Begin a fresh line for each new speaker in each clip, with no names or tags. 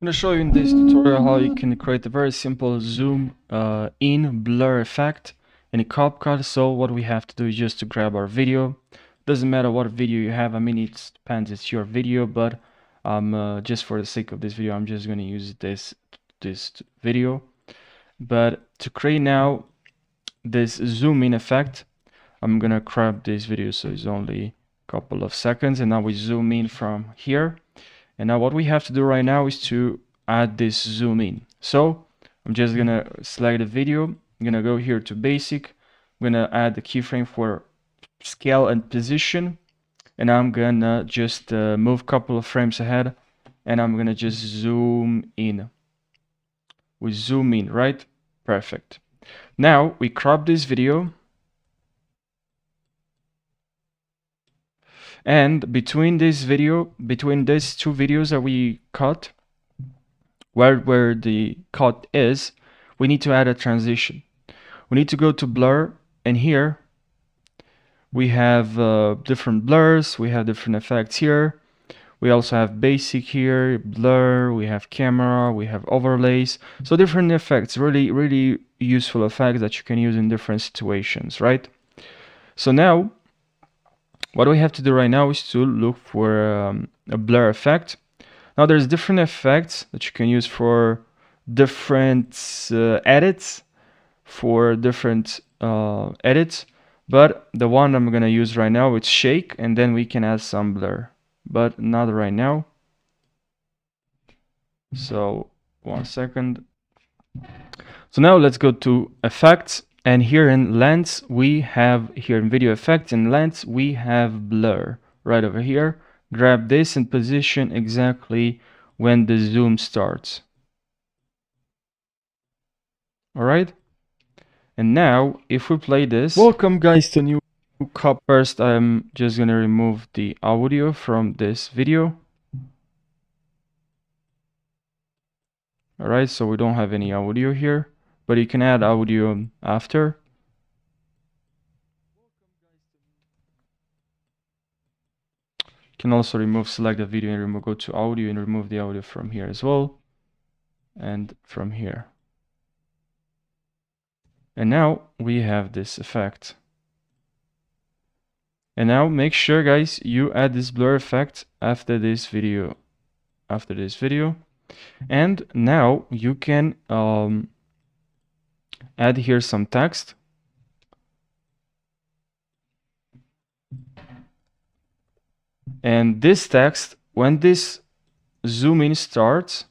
I'm going to show you in this tutorial how you can create a very simple zoom uh, in blur effect in a CapCut. So what we have to do is just to grab our video. Doesn't matter what video you have. I mean, it depends. It's your video, but um, uh, just for the sake of this video, I'm just going to use this this video. But to create now this zoom in effect, I'm going to crop this video so it's only a couple of seconds, and now we zoom in from here and now what we have to do right now is to add this zoom in. So I'm just gonna select the video. I'm gonna go here to basic. I'm gonna add the keyframe for scale and position. And I'm gonna just uh, move a couple of frames ahead and I'm gonna just zoom in. We zoom in, right? Perfect. Now we crop this video And between this video, between these two videos that we cut, where, where the cut is, we need to add a transition. We need to go to blur and here we have uh, different blurs, we have different effects here. We also have basic here, blur, we have camera, we have overlays. So different effects, really, really useful effects that you can use in different situations, right? So now what we have to do right now is to look for um, a blur effect. Now there's different effects that you can use for different uh, edits, for different uh, edits, but the one I'm gonna use right now is shake and then we can add some blur, but not right now. So one second. So now let's go to effects and here in lens, we have here in video effects in lens, we have blur right over here. Grab this and position exactly when the zoom starts. All right. And now if we play this, welcome guys to new cup. First, I'm just going to remove the audio from this video. All right. So we don't have any audio here but you can add audio after. You can also remove, select the video and remove, go to audio and remove the audio from here as well. And from here. And now we have this effect. And now make sure guys, you add this blur effect after this video, after this video. And now you can um, add here some text. And this text, when this zoom in starts,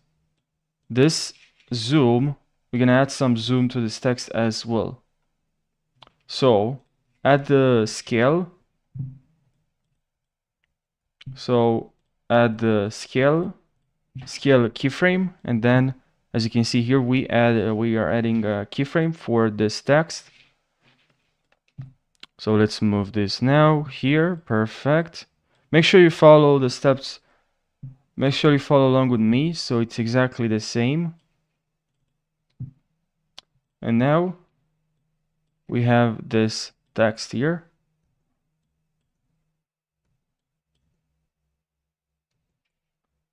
this zoom, we're going to add some zoom to this text as well. So add the scale. So add the scale, scale keyframe, and then as you can see here, we add uh, we are adding a keyframe for this text. So let's move this now here. Perfect. Make sure you follow the steps. Make sure you follow along with me so it's exactly the same. And now we have this text here.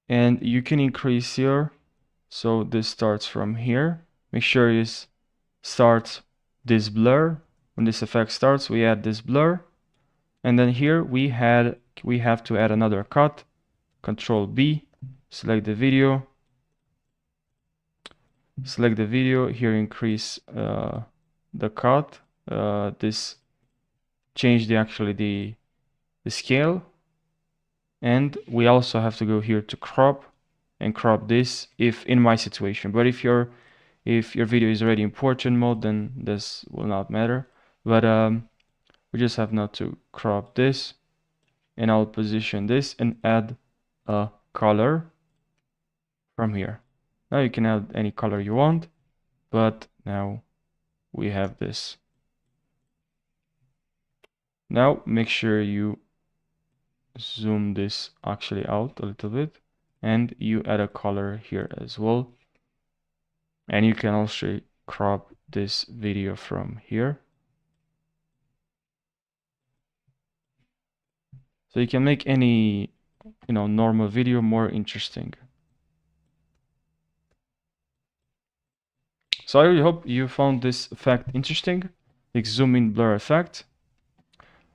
And you can increase your so this starts from here. Make sure you start this blur. When this effect starts, we add this blur. And then here we had we have to add another cut. Control B, select the video. Select the video, here increase uh, the cut. Uh, this change the actually the the scale. And we also have to go here to crop and crop this if in my situation. But if your if your video is already in portrait mode then this will not matter. But um, we just have now to crop this and I'll position this and add a color from here. Now you can add any color you want but now we have this. Now make sure you zoom this actually out a little bit and you add a color here as well. And you can also crop this video from here. So you can make any you know normal video more interesting. So I really hope you found this effect interesting, the zoom in blur effect.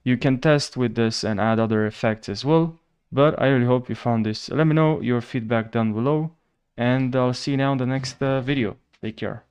You can test with this and add other effects as well, but I really hope you found this. Let me know your feedback down below, and I'll see you now in the next uh, video. Take care.